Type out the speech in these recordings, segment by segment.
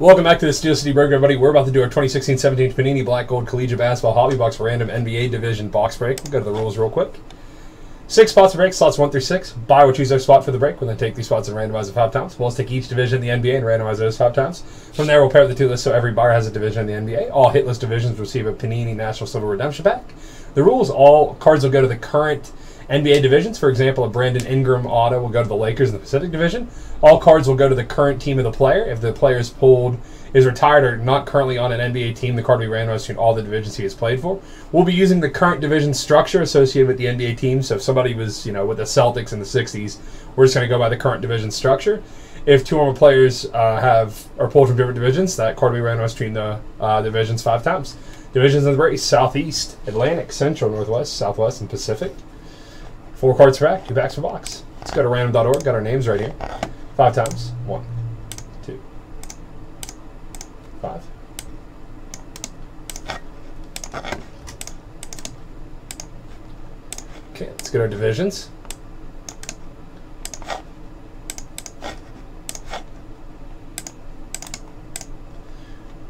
Welcome back to the Steel City Burger, everybody. We're about to do our 2016-17 Panini Black Gold Collegiate Basketball Hobby Box Random NBA Division Box Break. We'll go to the rules real quick. Six spots for break, slots one through six. Buy or choose their spot for the break. We'll then take these spots and randomize it five times. We'll take each division in the NBA and randomize those five times. From there, we'll pair the two lists so every buyer has a division in the NBA. All hit list divisions receive a Panini National Silver Redemption Pack. The rules, all cards will go to the current NBA divisions. For example, a Brandon Ingram auto will go to the Lakers in the Pacific Division. All cards will go to the current team of the player. If the player is pulled, is retired, or not currently on an NBA team, the card will be randomized between all the divisions he has played for. We'll be using the current division structure associated with the NBA team. So if somebody was, you know, with the Celtics in the 60s, we're just going to go by the current division structure. If two or more players uh, have are pulled from different divisions, that card will be randomized between the uh, divisions five times. Divisions of the race: Southeast, Atlantic, Central, Northwest, Southwest, and Pacific. Four cards for back, two backs for box. Let's go to random.org. Got our names right here. Five times. One, two, five. Okay, let's get our divisions.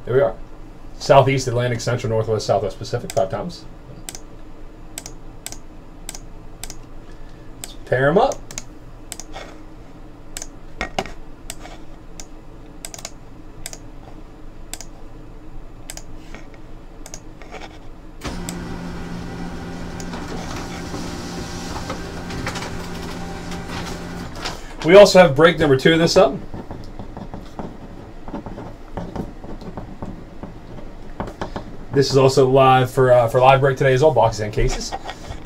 There we are. Southeast, Atlantic, Central, Northwest, Southwest, Pacific, five times. Let's them up. We also have break number two of this up. This is also live for uh, for live break today as well. Boxes and cases.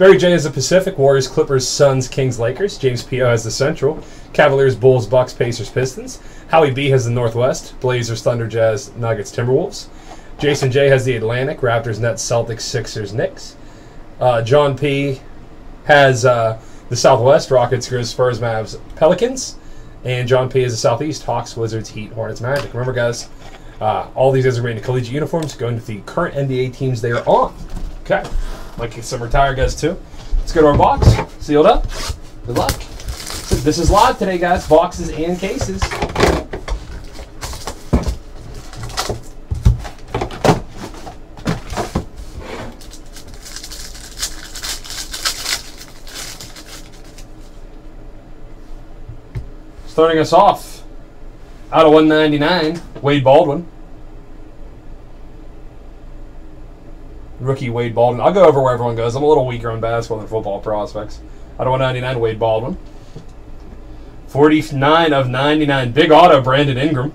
Barry J has the Pacific. Warriors, Clippers, Suns, Kings, Lakers. James P.O. has the Central. Cavaliers, Bulls, Bucks, Pacers, Pistons. Howie B has the Northwest. Blazers, Thunder, Jazz, Nuggets, Timberwolves. Jason J has the Atlantic. Raptors, Nets, Celtics, Sixers, Knicks. Uh, John P has uh, the Southwest. Rockets, Grizz, Spurs, Mavs, Pelicans. And John P is the Southeast. Hawks, Wizards, Heat, Hornets, Magic. Remember, guys, uh, all these guys are wearing collegiate uniforms, going to the current NBA teams they are on. Okay. Like some retired guys, too. Let's go to our box. Sealed up. Good luck. So this is live today, guys. Boxes and cases. Starting us off, out of 199, Wade Baldwin. Rookie Wade Baldwin. I'll go over where everyone goes. I'm a little weaker on basketball than football prospects. I don't want 99 Wade Baldwin. 49 of 99, big auto, Brandon Ingram.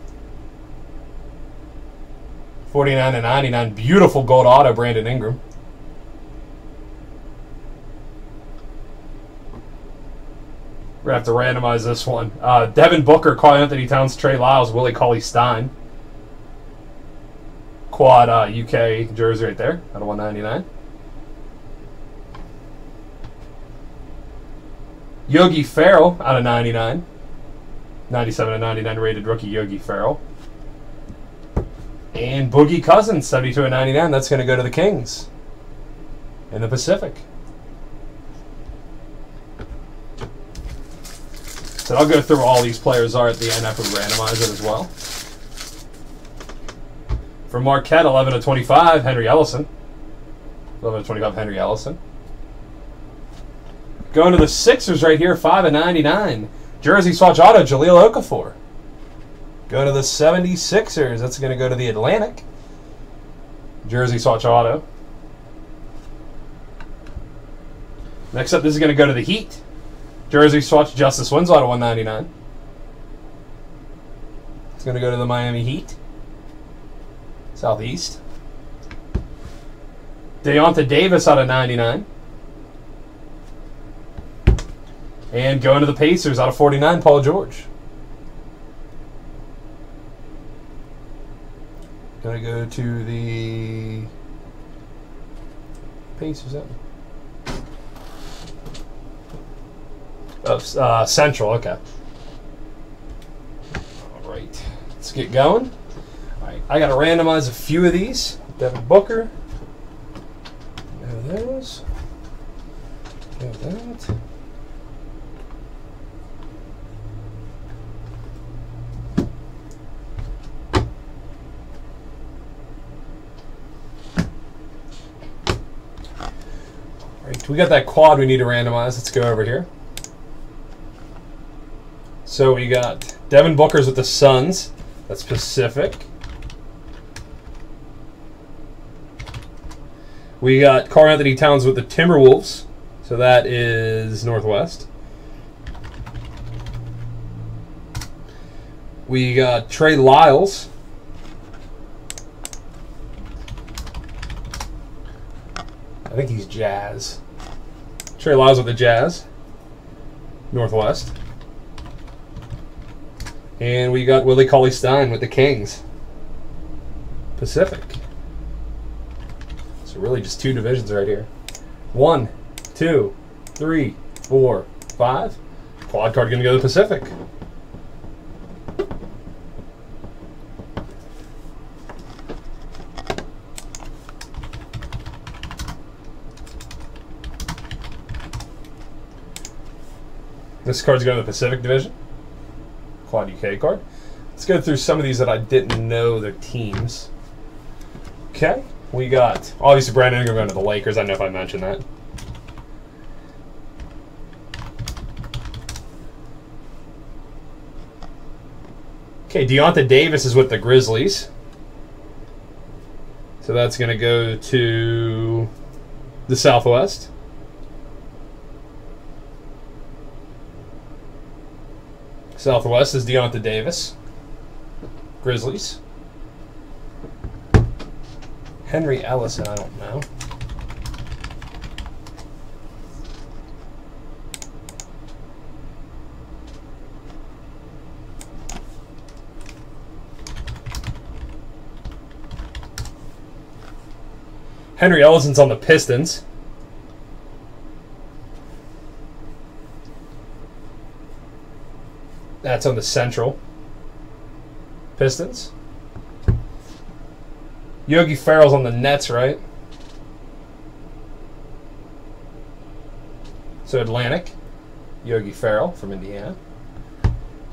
49 and 99, beautiful gold auto, Brandon Ingram. We're going to have to randomize this one. Uh, Devin Booker, Karl-Anthony Towns, Trey Lyles, Willie Cauley Stein. Quad uh, UK jersey right there out of 199. Yogi Ferrell out of 99. 97 and 99 rated rookie Yogi Ferrell. And Boogie Cousins, 72 and 99. That's going to go to the Kings in the Pacific. So I'll go through all these players are at the end after we randomize it as well. For Marquette, 11 to 25, Henry Ellenson. 11 to 25, Henry Ellenson. Going to the Sixers right here, 5 and 99. Jersey Swatch Auto, Jahlil Okafor. Go to the 76ers. That's going to go to the Atlantic. Jersey Swatch Auto. Next up, this is going to go to the Heat. Jersey Swatch Justice Winslow to 199. It's going to go to the Miami Heat. Southeast. Deyonta Davis out of 99. And going to the Pacers out of 49, Paul George. To go to the Pacers. Oh, uh, Central, okay. All right, let's get going. I got to randomize a few of these. Devin Booker. Have those. Have that. We got that quad we need to randomize. Let's go over here. So we got Devin Booker's with the Suns. That's Pacific. We got Karl-Anthony Towns with the Timberwolves. So that is Northwest. We got Trey Lyles. I think he's Jazz. Trey Lyles with the Jazz. Northwest. And we got Willie Cauley Stein with the Kings. Pacific. So really just two divisions right here. One, two, three, four, five. Quad card gonna go to the Pacific. This card's going to the Pacific Division. Quad UK card. Let's go through some of these that I didn't know their teams. Okay, we got obviously Brandon Ingram going to the Lakers. I know if I mentioned that. Okay, Deyonta Davis is with the Grizzlies. So that's going to go to the Southwest. Southwest is Deyonta Davis. Grizzlies. Henry Ellenson, I don't know. Henry Ellenson's on the Pistons. That's on the Central. Pistons. Yogi Ferrell's on the Nets, right? So Atlantic. Yogi Ferrell from Indiana.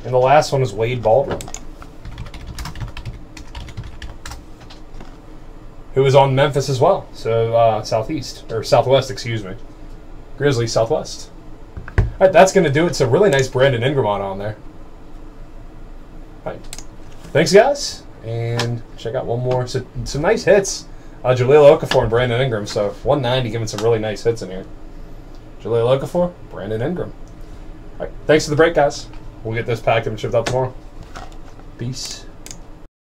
And the last one is Wade Baldwin. Who is on Memphis as well. So uh, Southeast. Or Southwest, excuse me. Grizzlies Southwest. Alright, that's going to do it. So really nice Brandon Ingram on there. Right. Thanks, guys. And check out one more. So, some nice hits. Uh, Jahlil Okafor and Brandon Ingram. So 190 giving some really nice hits in here. Jahlil Okafor, Brandon Ingram. All right. Thanks for the break, guys. We'll get this packed and shipped out tomorrow. Peace.